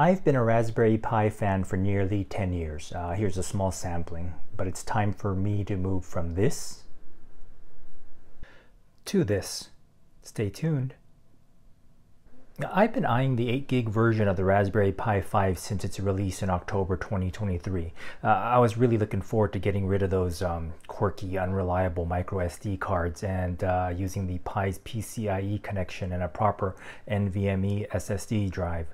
I've been a Raspberry Pi fan for nearly 10 years. Uh, here's a small sampling, but it's time for me to move from this to this. Stay tuned. I've been eyeing the 8 gig version of the Raspberry Pi 5 since its release in October 2023. Uh, I was really looking forward to getting rid of those um, quirky, unreliable micro SD cards and uh, using the Pi's PCIe connection and a proper NVMe SSD drive.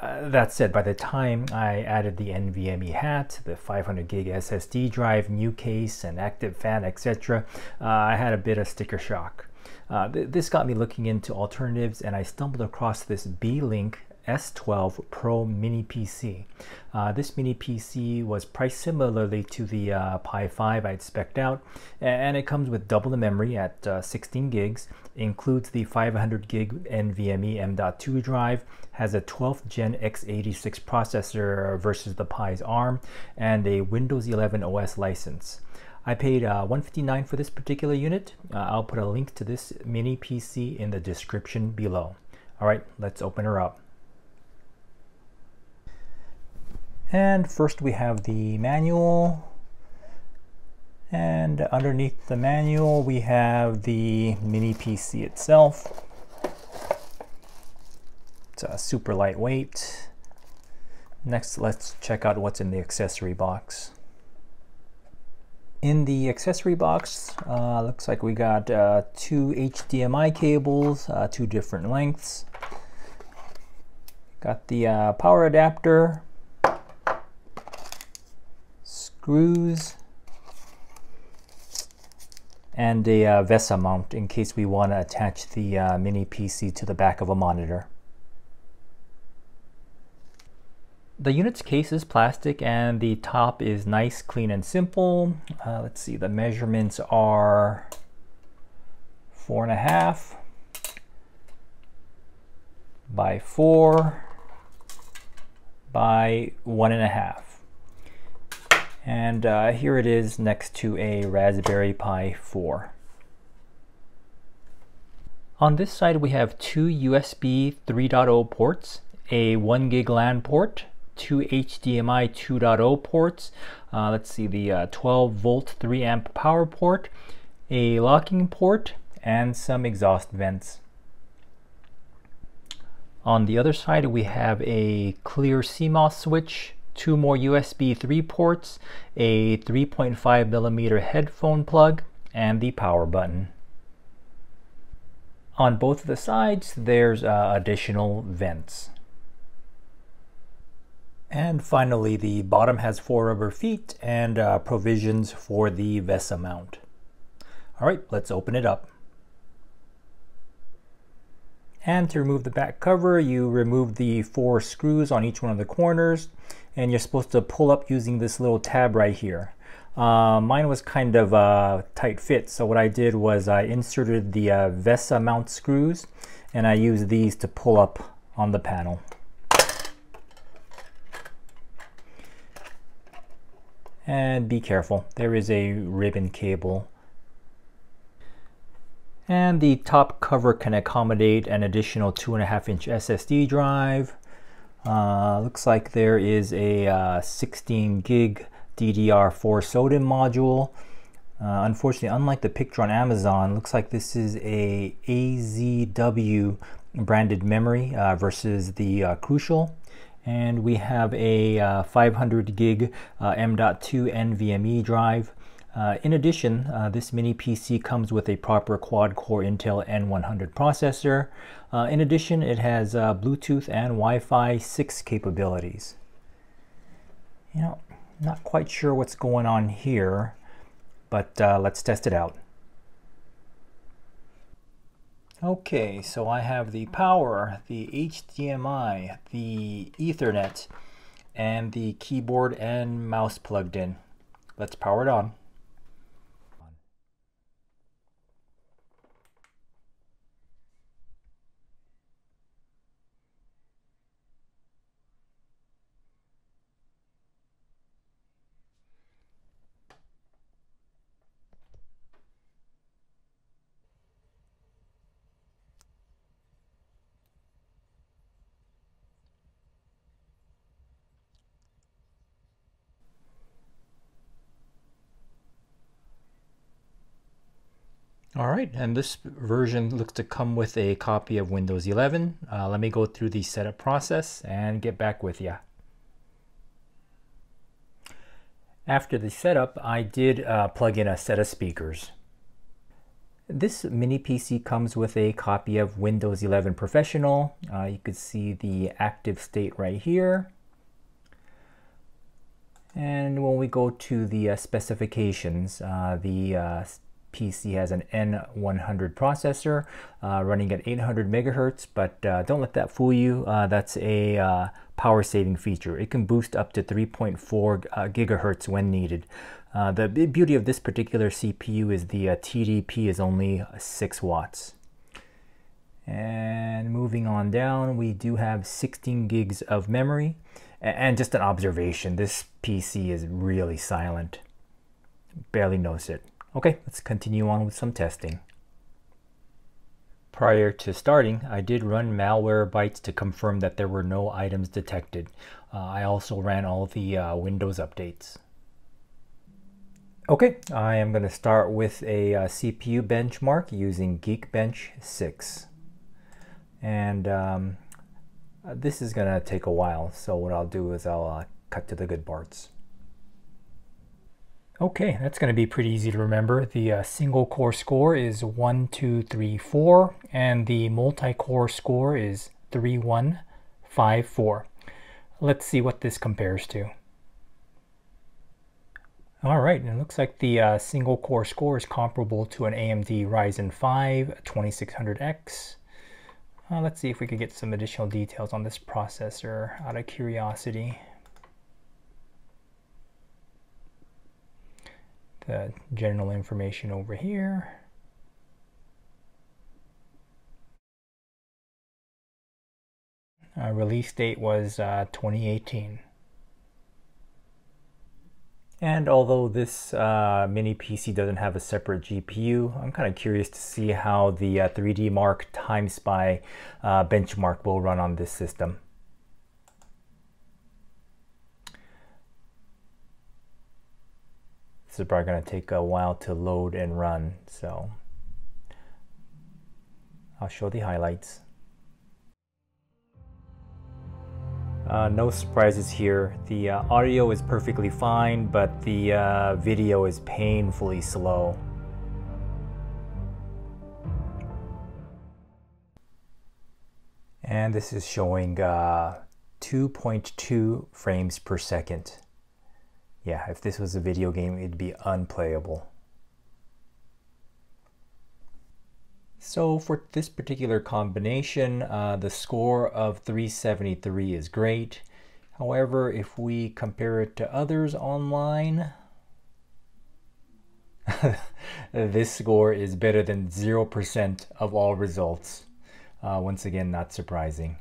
Uh, that said, by the time I added the NVMe hat, the 500 gig SSD drive, new case, and active fan, etc., uh, I had a bit of sticker shock. Uh, th this got me looking into alternatives and I stumbled across this Beelink S12 Pro Mini PC. Uh, this Mini PC was priced similarly to the uh, Pi 5 I'd spec'd out, and it comes with double the memory at uh, 16 gigs, includes the 500 gig NVMe M.2 drive, has a 12th Gen x86 processor versus the Pi's ARM, and a Windows 11 OS license. I paid uh, 159 for this particular unit. Uh, I'll put a link to this mini PC in the description below. All right, let's open her up. And first we have the manual. And underneath the manual, we have the mini PC itself. It's uh, super lightweight. Next, let's check out what's in the accessory box. In the accessory box, uh, looks like we got uh, two HDMI cables, uh, two different lengths. Got the uh, power adapter, screws, and a uh, VESA mount in case we want to attach the uh, mini PC to the back of a monitor. The unit's case is plastic and the top is nice, clean, and simple. Uh, let's see, the measurements are four and a half by four by one and a half. And uh, here it is next to a Raspberry Pi 4. On this side we have two USB 3.0 ports, a 1 gig LAN port, two HDMI 2.0 ports. Uh, let's see, the uh, 12 volt 3 amp power port, a locking port, and some exhaust vents. On the other side, we have a clear CMOS switch, two more USB 3 ports, a 3.5 millimeter headphone plug, and the power button. On both of the sides, there's uh, additional vents. And finally, the bottom has four rubber feet and uh, provisions for the VESA mount. All right, let's open it up. And to remove the back cover, you remove the four screws on each one of the corners, and you're supposed to pull up using this little tab right here. Uh, mine was kind of a uh, tight fit, so what I did was I inserted the uh, VESA mount screws, and I used these to pull up on the panel. And be careful, there is a ribbon cable. And the top cover can accommodate an additional 2.5 inch SSD drive. Uh, looks like there is a uh, 16 gig DDR4 SODIMM module. Uh, unfortunately, unlike the picture on Amazon, looks like this is a AZW branded memory uh, versus the uh, Crucial and we have a uh, 500 gig uh, M.2 NVMe drive. Uh, in addition, uh, this mini PC comes with a proper quad-core Intel N100 processor. Uh, in addition, it has uh, Bluetooth and Wi-Fi 6 capabilities. You know, not quite sure what's going on here, but let's test it out. Okay, so I have the power, the HDMI, the Ethernet, and the keyboard and mouse plugged in. Let's power it on. All right, and this version looks to come with a copy of Windows 11. Uh, let me go through the setup process and get back with you. After the setup, I did uh, plug in a set of speakers. This mini PC comes with a copy of Windows 11 Professional. Uh, you can see the active state right here. And when we go to the uh, specifications, uh, the uh, PC has an N100 processor uh, running at 800 megahertz, but uh, don't let that fool you. Uh, that's a uh, power saving feature. It can boost up to 3.4 uh, gigahertz when needed. Uh, the beauty of this particular CPU is the TDP is only 6 watts. And moving on down, we do have 16 gigs of memory. And just an observation, this PC is really silent. Barely knows it. Okay, let's continue on with some testing. Prior to starting, I did run Malwarebytes to confirm that there were no items detected. Uh, I also ran all the uh, Windows updates. Okay, I am going to start with a uh, CPU benchmark using Geekbench 6. And um, this is going to take a while, so what I'll do is I'll uh, cut to the good parts. Okay, that's going to be pretty easy to remember. The uh, single core score is 1, 2, 3, 4, and the multi-core score is 3, 1, 5, 4. Let's see what this compares to. All right, it looks like the uh, single core score is comparable to an AMD Ryzen 5 2600X. Uh, let's see if we could get some additional details on this processor out of curiosity. The general information over here. Uh, release date was uh, 2018. And although this uh, mini PC doesn't have a separate GPU, I'm kind of curious to see how the 3D uh, Mark Time Spy uh, benchmark will run on this system. This is probably going to take a while to load and run, so I'll show the highlights. Uh, no surprises here. The uh, audio is perfectly fine, but the uh, video is painfully slow. And this is showing uh, 2.2 frames per second yeah, if this was a video game, it'd be unplayable. So for this particular combination, uh, the score of 373 is great. However, if we compare it to others online, this score is better than 0% of all results. Uh, once again, not surprising.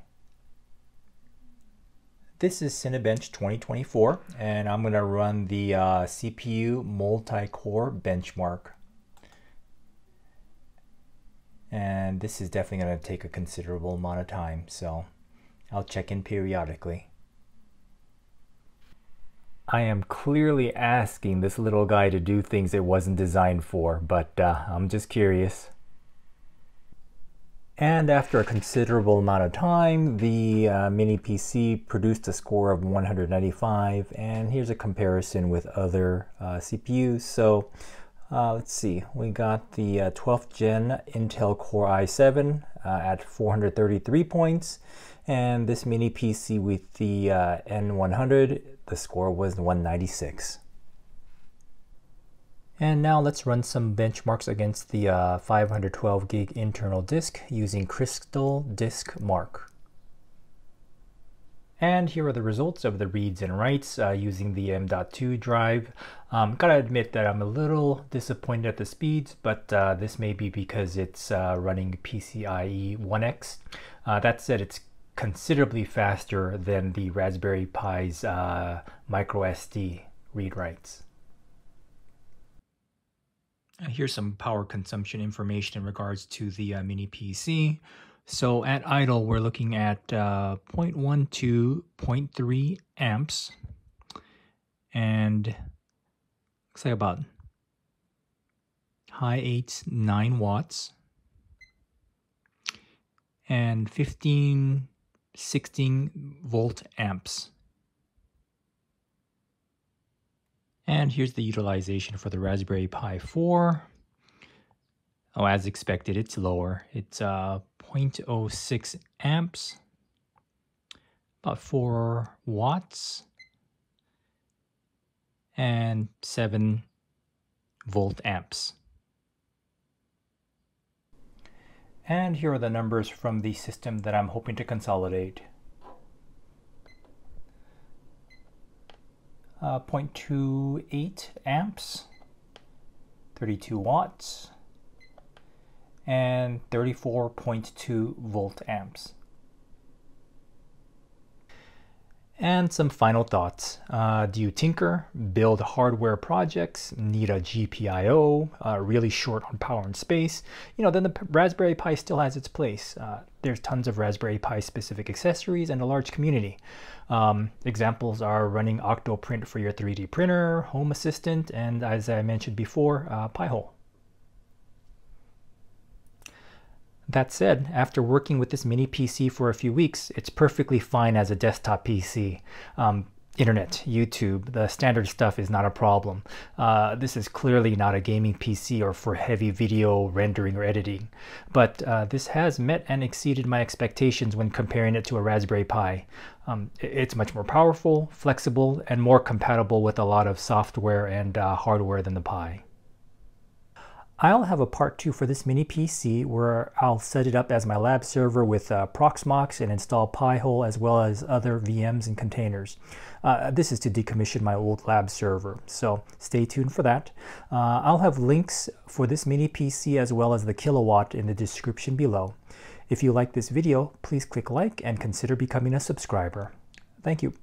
This is Cinebench 2024, and I'm going to run the uh, CPU multi-core benchmark. And this is definitely going to take a considerable amount of time, so I'll check in periodically. I am clearly asking this little guy to do things it wasn't designed for, but uh, I'm just curious. And after a considerable amount of time, the uh, Mini PC produced a score of 195. And here's a comparison with other uh, CPUs. So uh, let's see, we got the 12th uh, gen Intel Core i7 uh, at 433 points. And this Mini PC with the uh, N100, the score was 196. And now let's run some benchmarks against the uh, 512 gig internal disk using Crystal Disk Mark. And here are the results of the reads and writes uh, using the M.2 drive. Um, gotta admit that I'm a little disappointed at the speeds, but uh, this may be because it's uh, running PCIe 1X. Uh, that said, it's considerably faster than the Raspberry Pi's uh, micro SD read writes. Uh, here's some power consumption information in regards to the uh, mini PC. So at idle, we're looking at uh, 0.12, 0.3 amps, and looks like about high 8 9 watts and 15 16 volt amps. And here's the utilization for the Raspberry Pi 4. Oh, as expected, it's lower. It's uh, 0.06 amps, about 4 watts, and 7 volt amps. And here are the numbers from the system that I'm hoping to consolidate. Uh, 0.28 amps, 32 watts, and 34.2 volt amps. And some final thoughts. Uh, do you tinker, build hardware projects, need a GPIO, uh, really short on power and space? You know, then the Raspberry Pi still has its place. Uh, there's tons of Raspberry Pi specific accessories and a large community. Um, examples are running Octoprint for your 3D printer, Home Assistant, and as I mentioned before, uh, Pi-hole. That said, after working with this mini PC for a few weeks, it's perfectly fine as a desktop PC. Um, internet, YouTube, the standard stuff is not a problem. Uh, this is clearly not a gaming PC or for heavy video rendering or editing. But uh, this has met and exceeded my expectations when comparing it to a Raspberry Pi. Um, it's much more powerful, flexible, and more compatible with a lot of software and uh, hardware than the Pi. I'll have a part two for this mini PC where I'll set it up as my lab server with uh, Proxmox and install Pi-hole as well as other VMs and containers. Uh, this is to decommission my old lab server, so stay tuned for that. Uh, I'll have links for this mini PC as well as the Kill A Watt in the description below. If you like this video, please click like and consider becoming a subscriber. Thank you.